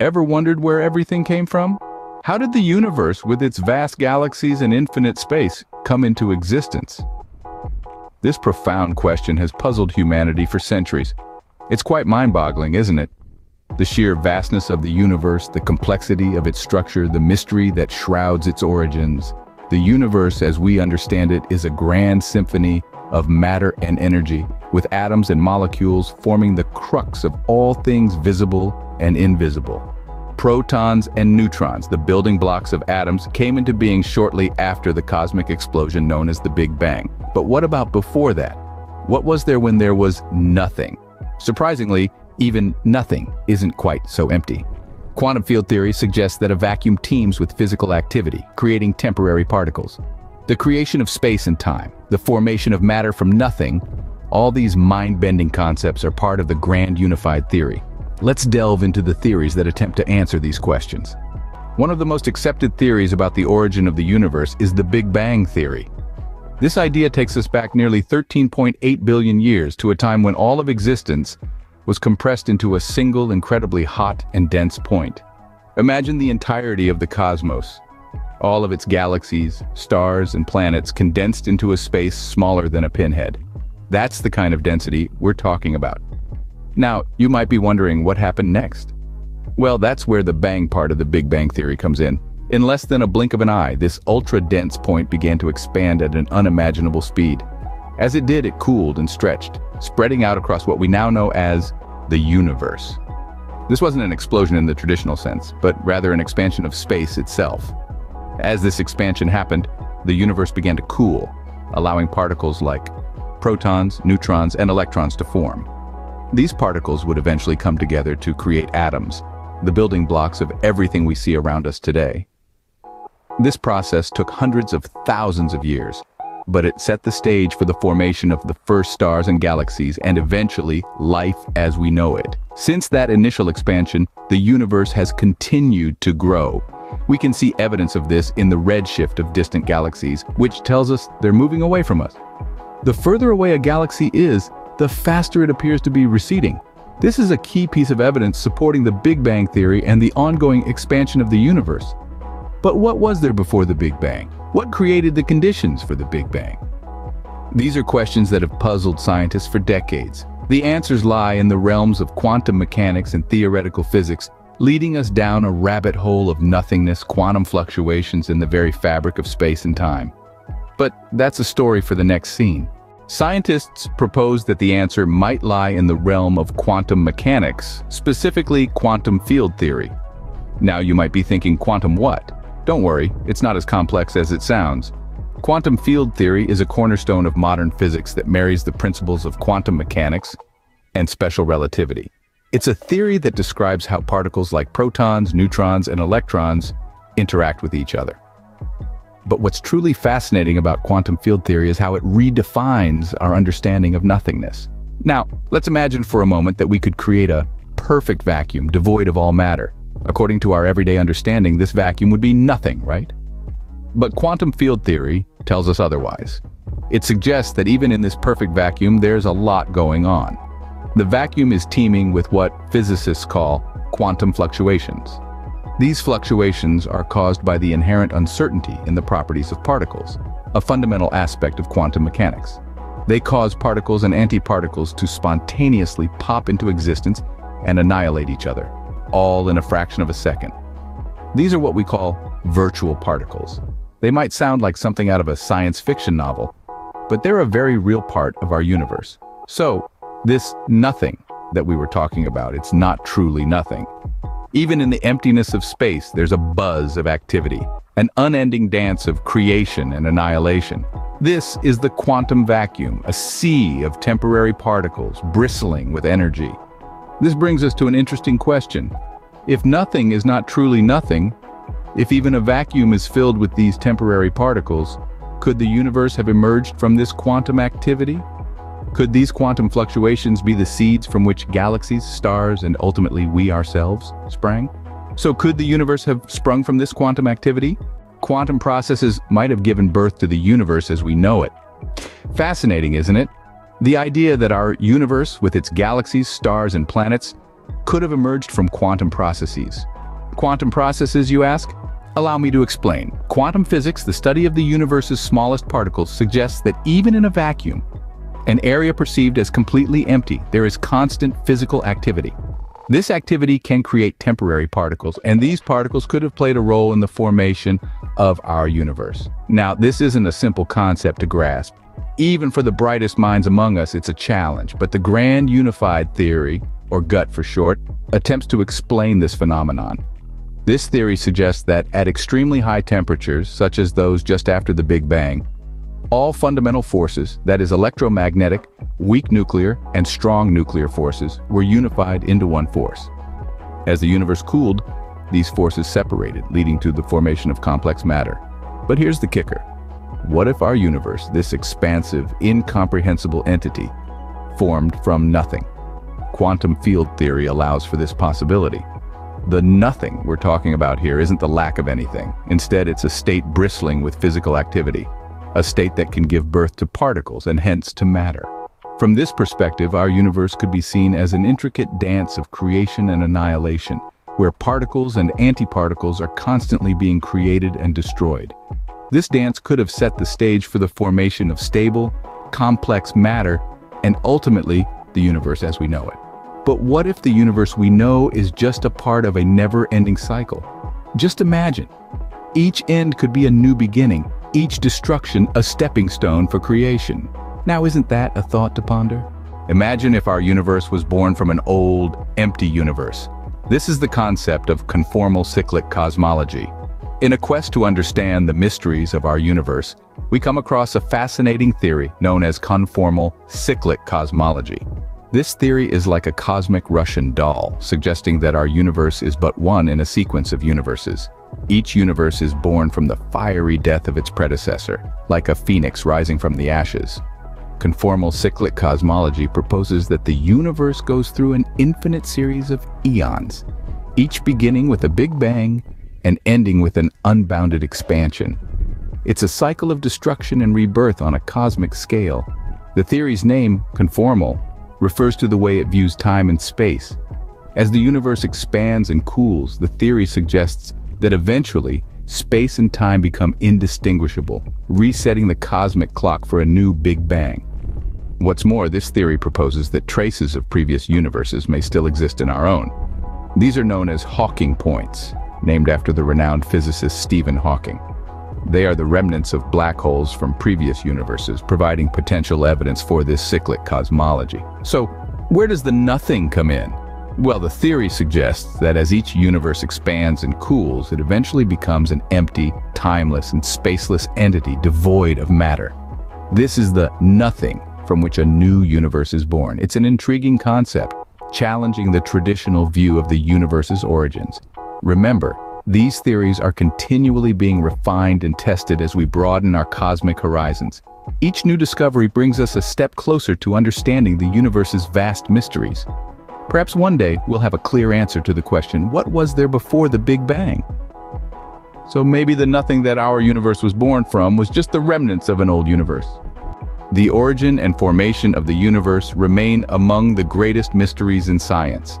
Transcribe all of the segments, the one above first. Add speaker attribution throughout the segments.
Speaker 1: Ever wondered where everything came from? How did the universe, with its vast galaxies and infinite space, come into existence? This profound question has puzzled humanity for centuries. It's quite mind-boggling, isn't it? The sheer vastness of the universe, the complexity of its structure, the mystery that shrouds its origins. The universe, as we understand it, is a grand symphony of matter and energy, with atoms and molecules forming the crux of all things visible and invisible. Protons and neutrons, the building blocks of atoms, came into being shortly after the cosmic explosion known as the Big Bang. But what about before that? What was there when there was nothing? Surprisingly, even nothing isn't quite so empty. Quantum field theory suggests that a vacuum teems with physical activity, creating temporary particles. The creation of space and time, the formation of matter from nothing, all these mind-bending concepts are part of the grand unified theory. Let's delve into the theories that attempt to answer these questions. One of the most accepted theories about the origin of the universe is the Big Bang theory. This idea takes us back nearly 13.8 billion years to a time when all of existence was compressed into a single incredibly hot and dense point. Imagine the entirety of the cosmos, all of its galaxies, stars, and planets condensed into a space smaller than a pinhead. That's the kind of density we're talking about. Now, you might be wondering what happened next. Well, that's where the bang part of the Big Bang Theory comes in. In less than a blink of an eye, this ultra-dense point began to expand at an unimaginable speed. As it did, it cooled and stretched, spreading out across what we now know as the universe. This wasn't an explosion in the traditional sense, but rather an expansion of space itself. As this expansion happened, the universe began to cool, allowing particles like protons, neutrons, and electrons to form. These particles would eventually come together to create atoms, the building blocks of everything we see around us today. This process took hundreds of thousands of years, but it set the stage for the formation of the first stars and galaxies and eventually life as we know it. Since that initial expansion, the universe has continued to grow. We can see evidence of this in the redshift of distant galaxies, which tells us they're moving away from us. The further away a galaxy is, the faster it appears to be receding. This is a key piece of evidence supporting the Big Bang Theory and the ongoing expansion of the universe. But what was there before the Big Bang? What created the conditions for the Big Bang? These are questions that have puzzled scientists for decades. The answers lie in the realms of quantum mechanics and theoretical physics, leading us down a rabbit hole of nothingness, quantum fluctuations in the very fabric of space and time. But that's a story for the next scene. Scientists propose that the answer might lie in the realm of quantum mechanics, specifically quantum field theory. Now you might be thinking quantum what? Don't worry, it's not as complex as it sounds. Quantum field theory is a cornerstone of modern physics that marries the principles of quantum mechanics and special relativity. It's a theory that describes how particles like protons, neutrons, and electrons interact with each other. But what's truly fascinating about quantum field theory is how it redefines our understanding of nothingness. Now, let's imagine for a moment that we could create a perfect vacuum devoid of all matter. According to our everyday understanding, this vacuum would be nothing, right? But quantum field theory tells us otherwise. It suggests that even in this perfect vacuum, there's a lot going on. The vacuum is teeming with what physicists call quantum fluctuations. These fluctuations are caused by the inherent uncertainty in the properties of particles, a fundamental aspect of quantum mechanics. They cause particles and antiparticles to spontaneously pop into existence and annihilate each other, all in a fraction of a second. These are what we call virtual particles. They might sound like something out of a science fiction novel, but they're a very real part of our universe. So, this nothing that we were talking about, it's not truly nothing. Even in the emptiness of space, there's a buzz of activity, an unending dance of creation and annihilation. This is the quantum vacuum, a sea of temporary particles bristling with energy. This brings us to an interesting question. If nothing is not truly nothing, if even a vacuum is filled with these temporary particles, could the universe have emerged from this quantum activity? Could these quantum fluctuations be the seeds from which galaxies, stars, and ultimately we ourselves sprang? So could the universe have sprung from this quantum activity? Quantum processes might have given birth to the universe as we know it. Fascinating, isn't it? The idea that our universe, with its galaxies, stars, and planets, could have emerged from quantum processes. Quantum processes, you ask? Allow me to explain. Quantum physics, the study of the universe's smallest particles, suggests that even in a vacuum, an area perceived as completely empty, there is constant physical activity. This activity can create temporary particles, and these particles could have played a role in the formation of our universe. Now, this isn't a simple concept to grasp. Even for the brightest minds among us, it's a challenge, but the Grand Unified Theory, or GUT for short, attempts to explain this phenomenon. This theory suggests that at extremely high temperatures, such as those just after the Big Bang, all fundamental forces, that is electromagnetic, weak nuclear, and strong nuclear forces, were unified into one force. As the universe cooled, these forces separated, leading to the formation of complex matter. But here's the kicker. What if our universe, this expansive, incomprehensible entity, formed from nothing? Quantum field theory allows for this possibility. The nothing we're talking about here isn't the lack of anything. Instead, it's a state bristling with physical activity, a state that can give birth to particles and hence to matter. From this perspective, our universe could be seen as an intricate dance of creation and annihilation, where particles and antiparticles are constantly being created and destroyed. This dance could have set the stage for the formation of stable, complex matter, and ultimately, the universe as we know it. But what if the universe we know is just a part of a never-ending cycle? Just imagine. Each end could be a new beginning, each destruction a stepping stone for creation. Now isn't that a thought to ponder? Imagine if our universe was born from an old, empty universe. This is the concept of conformal cyclic cosmology. In a quest to understand the mysteries of our universe, we come across a fascinating theory known as conformal cyclic cosmology. This theory is like a cosmic Russian doll, suggesting that our universe is but one in a sequence of universes. Each universe is born from the fiery death of its predecessor, like a phoenix rising from the ashes. Conformal cyclic cosmology proposes that the universe goes through an infinite series of eons, each beginning with a big bang and ending with an unbounded expansion. It's a cycle of destruction and rebirth on a cosmic scale. The theory's name, conformal, refers to the way it views time and space. As the universe expands and cools, the theory suggests that eventually, space and time become indistinguishable, resetting the cosmic clock for a new Big Bang. What's more, this theory proposes that traces of previous universes may still exist in our own. These are known as Hawking points, named after the renowned physicist Stephen Hawking. They are the remnants of black holes from previous universes, providing potential evidence for this cyclic cosmology. So, where does the nothing come in? Well, the theory suggests that as each universe expands and cools, it eventually becomes an empty, timeless, and spaceless entity devoid of matter. This is the nothing from which a new universe is born. It's an intriguing concept, challenging the traditional view of the universe's origins. Remember, these theories are continually being refined and tested as we broaden our cosmic horizons. Each new discovery brings us a step closer to understanding the universe's vast mysteries. Perhaps one day we'll have a clear answer to the question, what was there before the Big Bang? So maybe the nothing that our universe was born from was just the remnants of an old universe. The origin and formation of the universe remain among the greatest mysteries in science.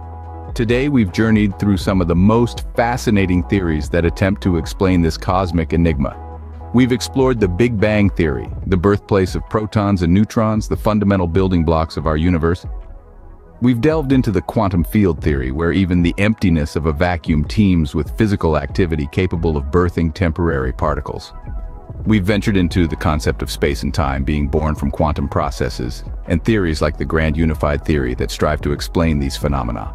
Speaker 1: Today we've journeyed through some of the most fascinating theories that attempt to explain this cosmic enigma. We've explored the Big Bang Theory, the birthplace of protons and neutrons, the fundamental building blocks of our universe. We've delved into the quantum field theory, where even the emptiness of a vacuum teems with physical activity capable of birthing temporary particles. We've ventured into the concept of space and time being born from quantum processes, and theories like the Grand Unified Theory that strive to explain these phenomena.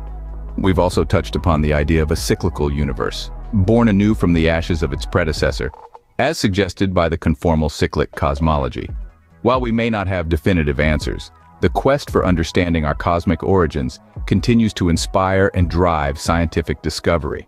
Speaker 1: We've also touched upon the idea of a cyclical universe, born anew from the ashes of its predecessor, as suggested by the conformal cyclic cosmology. While we may not have definitive answers, the quest for understanding our cosmic origins continues to inspire and drive scientific discovery.